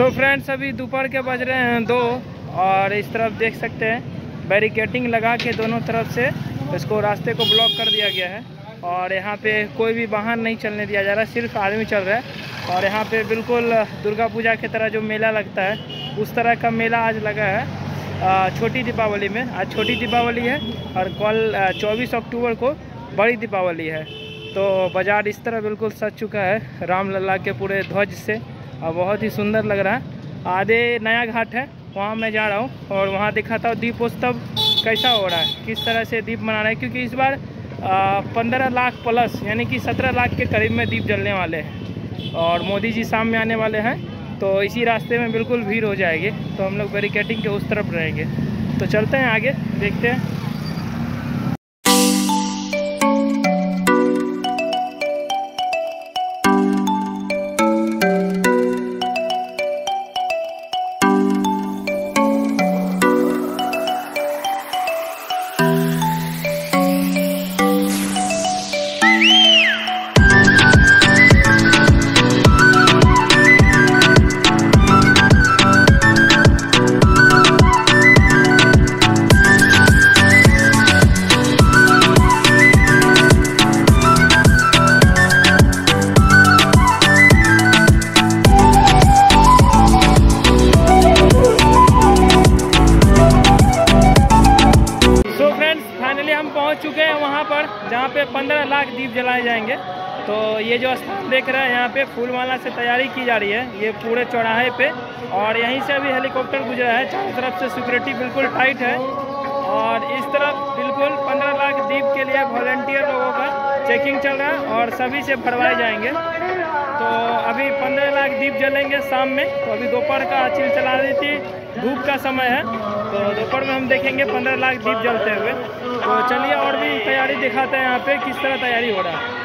सो so friends अभी दोपहर के बज रहे हैं दो और इस तरफ़ देख सकते हैं बैरिकेटिंग लगा के दोनों तरफ़ से इसको रास्ते को ब्लॉक कर दिया गया है और यहाँ पे कोई भी वाहन नहीं चलने दिया जा रहा सिर्फ़ आदमी चल रहा है और यहाँ पे बिल्कुल दुर्गा पूजा की तरह जो मेला लगता है, उस तरह का मेला आज लगा है छोटी दीपावली में। आज छोटी दीपावली है और कल चौबीस अक्टूबर को बड़ी दीपावली है। तो बाज़ार इस तरह बिल्कुल सज चुका है राम लल्ला के पूरे ध्वज से। और बहुत ही सुंदर लग रहा है। आधे नया घाट है, वहाँ मैं जा रहा हूँ और वहाँ दिखाता हूँ दीपोत्सव कैसा हो रहा है, किस तरह से दीप मना रहे हैं, क्योंकि इस बार पंद्रह लाख प्लस यानी कि सत्रह लाख के करीब में दीप जलने वाले हैं और मोदी जी में आने वाले हैं तो इसी रास्ते में बिल्कुल भीड़ हो जाएगी तो हम लोग बैरिकेटिंग के उस तरफ़ रहेंगे। तो चलते हैं आगे, देखते हैं। चुके हैं वहाँ पर, जहाँ पे पंद्रह लाख दीप जलाए जाएँगे। तो ये जो स्थान देख रहे हैं, यहाँ पे फूलमाला से तैयारी की जा रही है, ये पूरे चौराहे पे। और यहीं से अभी हेलीकॉप्टर गुजरा है, चारों तरफ़ से सिक्योरिटी बिल्कुल टाइट है। और इस तरफ़ बिल्कुल पंद्रह लाख दीप के लिए वॉल्टियर लोगों का चेकिंग चल रहा है और सभी से भरवाए जाएँगे। तो अभी पंद्रह लाख दीप जलेंगे शाम में। तो अभी दोपहर का चिल चला रही थी। धूप का समय है। तो दोपहर में हम देखेंगे पंद्रह लाख दीप जलते हुए। तो चलिए और भी तैयारी दिखाते हैं यहाँ पे, किस तरह तैयारी हो रहा है।